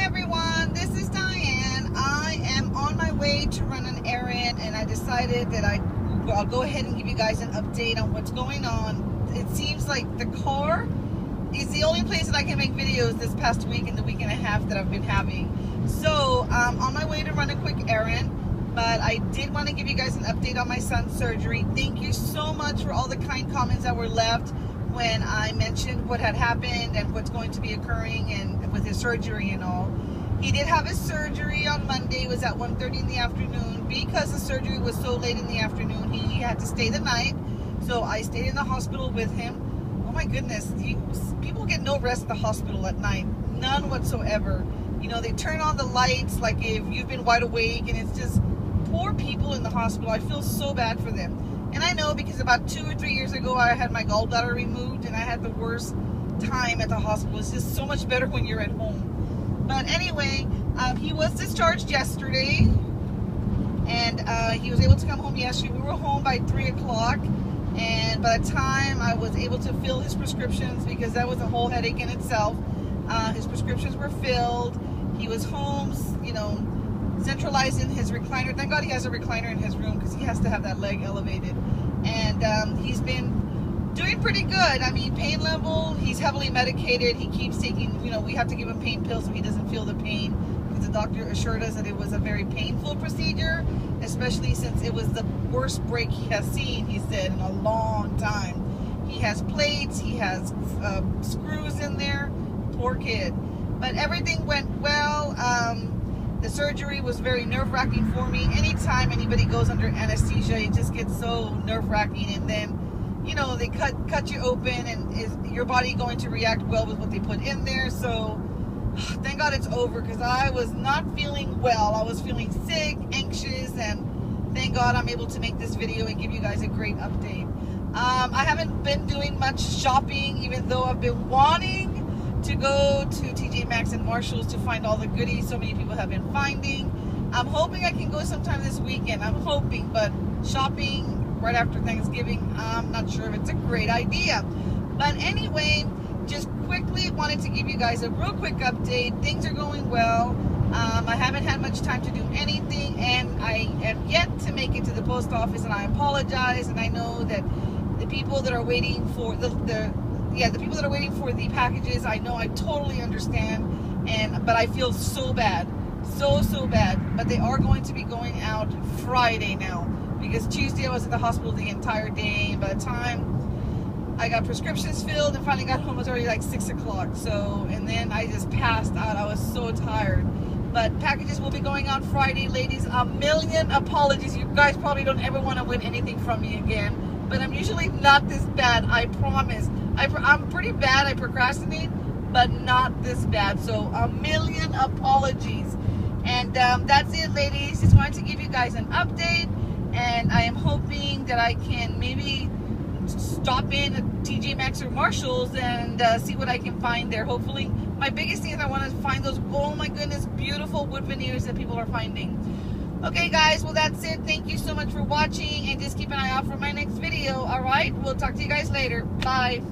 everyone, this is Diane. I am on my way to run an errand and I decided that I, I'll go ahead and give you guys an update on what's going on. It seems like the car is the only place that I can make videos this past week and the week and a half that I've been having. So I'm on my way to run a quick errand, but I did want to give you guys an update on my son's surgery. Thank you so much for all the kind comments that were left when I mentioned what had happened and what's going to be occurring and with his surgery and all. He did have his surgery on Monday. It was at 1.30 in the afternoon. Because the surgery was so late in the afternoon, he had to stay the night. So I stayed in the hospital with him. Oh my goodness, he, people get no rest at the hospital at night. None whatsoever. You know, they turn on the lights like if you've been wide awake and it's just poor people in the hospital. I feel so bad for them. And I know because about two or three years ago, I had my gallbladder removed and I had the worst time at the hospital. It's just so much better when you're at home. But anyway, um, he was discharged yesterday and uh, he was able to come home yesterday. We were home by 3 o'clock. And by the time I was able to fill his prescriptions, because that was a whole headache in itself, uh, his prescriptions were filled. He was home, you know, centralizing his recliner. Thank God he has a recliner in his room because he has to have that leg elevated. And um, he's been doing pretty good. I mean, pain level, he's heavily medicated. He keeps taking, you know, we have to give him pain pills so he doesn't feel the pain because the doctor assured us that it was a very painful procedure, especially since it was the worst break he has seen, he said, in a long time. He has plates, he has uh, screws in there. Poor kid. But everything went well. The surgery was very nerve-wracking for me. Anytime anybody goes under anesthesia, it just gets so nerve-wracking. And then, you know, they cut cut you open, and is your body going to react well with what they put in there? So, thank God it's over because I was not feeling well. I was feeling sick, anxious, and thank God I'm able to make this video and give you guys a great update. Um, I haven't been doing much shopping, even though I've been wanting to go to TJ Maxx and Marshalls to find all the goodies so many people have been finding. I'm hoping I can go sometime this weekend. I'm hoping, but shopping right after Thanksgiving, I'm not sure if it's a great idea. But anyway, just quickly wanted to give you guys a real quick update. Things are going well. Um, I haven't had much time to do anything, and I am yet to make it to the post office, and I apologize. And I know that the people that are waiting for the, the yeah, the people that are waiting for the packages, I know I totally understand, and but I feel so bad, so so bad. But they are going to be going out Friday now because Tuesday I was at the hospital the entire day. By the time I got prescriptions filled and finally got home, it was already like six o'clock. So and then I just passed out. I was so tired. But packages will be going out Friday, ladies. A million apologies. You guys probably don't ever want to win anything from me again. But I'm usually not this bad. I promise. I, I'm pretty bad. I procrastinate, but not this bad. So a million apologies. And um, that's it, ladies. Just wanted to give you guys an update. And I am hoping that I can maybe stop in at TJ Maxx or Marshalls and uh, see what I can find there. Hopefully, my biggest thing is I want to find those, oh my goodness, beautiful wood veneers that people are finding. Okay, guys, well, that's it. Thank you so much for watching, and just keep an eye out for my next video, all right? We'll talk to you guys later. Bye.